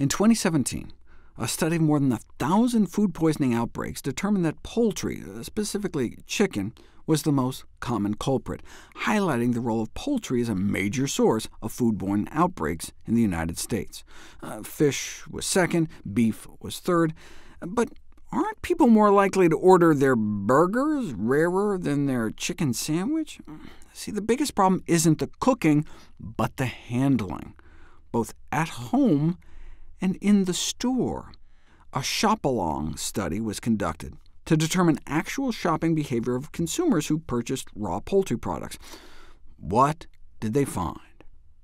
In 2017, a study of more than a thousand food poisoning outbreaks determined that poultry, uh, specifically chicken, was the most common culprit, highlighting the role of poultry as a major source of foodborne outbreaks in the United States. Uh, fish was second, beef was third, but aren't people more likely to order their burgers rarer than their chicken sandwich? See, the biggest problem isn't the cooking, but the handling, both at home and in the store. A shop-along study was conducted to determine actual shopping behavior of consumers who purchased raw poultry products. What did they find?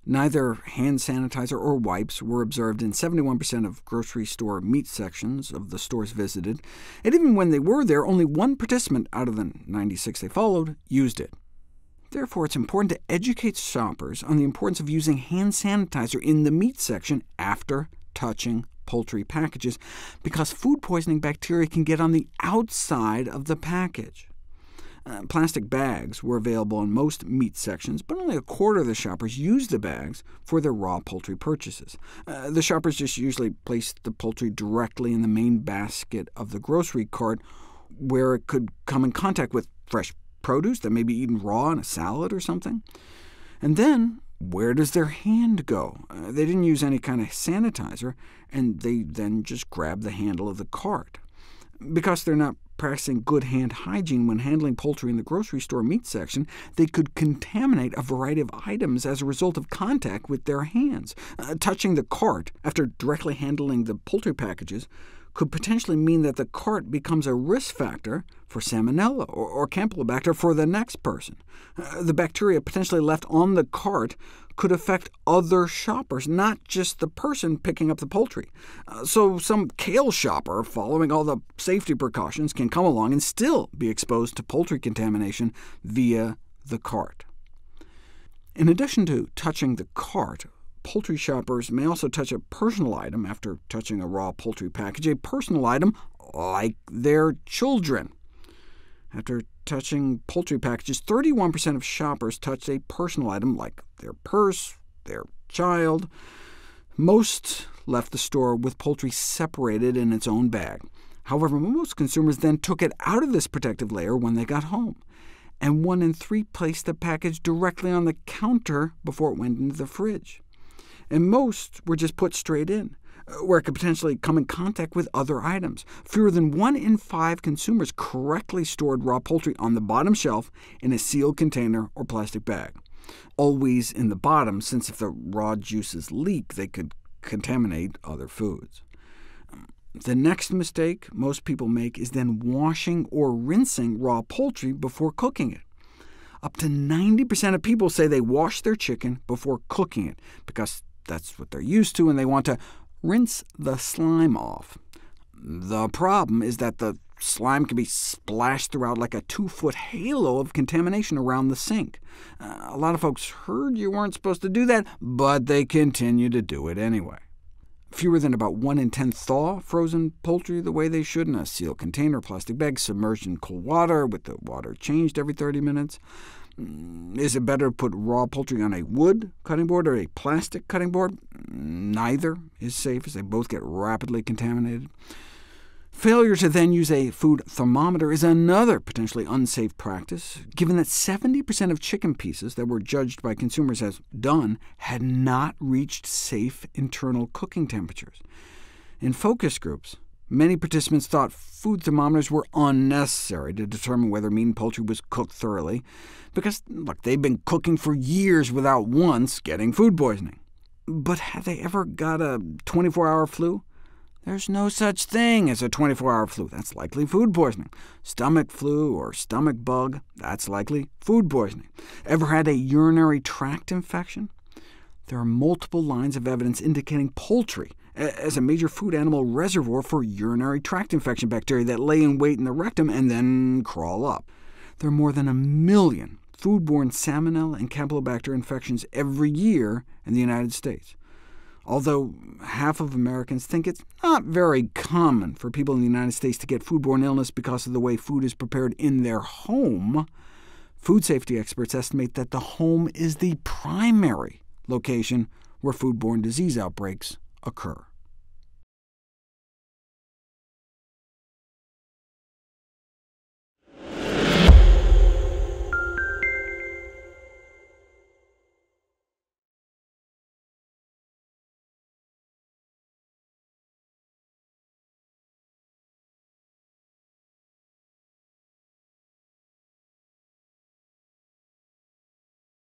Neither hand sanitizer or wipes were observed in 71% of grocery store meat sections of the stores visited, and even when they were there, only one participant out of the 96 they followed used it. Therefore, it's important to educate shoppers on the importance of using hand sanitizer in the meat section after touching poultry packages, because food poisoning bacteria can get on the outside of the package. Uh, plastic bags were available in most meat sections, but only a quarter of the shoppers used the bags for their raw poultry purchases. Uh, the shoppers just usually placed the poultry directly in the main basket of the grocery cart, where it could come in contact with fresh produce that may be eaten raw in a salad or something. And then where does their hand go? Uh, they didn't use any kind of sanitizer, and they then just grab the handle of the cart. Because they're not practicing good hand hygiene when handling poultry in the grocery store meat section, they could contaminate a variety of items as a result of contact with their hands. Uh, touching the cart after directly handling the poultry packages could potentially mean that the cart becomes a risk factor for Salmonella or, or Campylobacter for the next person. Uh, the bacteria potentially left on the cart could affect other shoppers, not just the person picking up the poultry. Uh, so some kale shopper, following all the safety precautions, can come along and still be exposed to poultry contamination via the cart. In addition to touching the cart, poultry shoppers may also touch a personal item after touching a raw poultry package, a personal item like their children. After touching poultry packages, 31% of shoppers touched a personal item like their purse, their child. Most left the store with poultry separated in its own bag. However, most consumers then took it out of this protective layer when they got home, and one in three placed the package directly on the counter before it went into the fridge and most were just put straight in, where it could potentially come in contact with other items. Fewer than one in five consumers correctly stored raw poultry on the bottom shelf in a sealed container or plastic bag. Always in the bottom, since if the raw juices leak, they could contaminate other foods. The next mistake most people make is then washing or rinsing raw poultry before cooking it. Up to 90% of people say they wash their chicken before cooking it, because that's what they're used to, and they want to rinse the slime off. The problem is that the slime can be splashed throughout like a two-foot halo of contamination around the sink. Uh, a lot of folks heard you weren't supposed to do that, but they continue to do it anyway. Fewer than about 1 in 10 thaw frozen poultry the way they should in a sealed container plastic bag submerged in cold water with the water changed every 30 minutes. Mm, is it better to put raw poultry on a wood cutting board or a plastic cutting board? Neither is safe, as they both get rapidly contaminated. Failure to then use a food thermometer is another potentially unsafe practice, given that 70% of chicken pieces that were judged by consumers as done had not reached safe internal cooking temperatures. In focus groups, Many participants thought food thermometers were unnecessary to determine whether meat and poultry was cooked thoroughly, because look, they've been cooking for years without once getting food poisoning. But have they ever got a 24-hour flu? There's no such thing as a 24-hour flu. That's likely food poisoning. Stomach flu or stomach bug, that's likely food poisoning. Ever had a urinary tract infection? There are multiple lines of evidence indicating poultry as a major food animal reservoir for urinary tract infection bacteria that lay in wait in the rectum and then crawl up. There are more than a million foodborne salmonella and campylobacter infections every year in the United States. Although half of Americans think it's not very common for people in the United States to get foodborne illness because of the way food is prepared in their home, food safety experts estimate that the home is the primary location where foodborne disease outbreaks occur.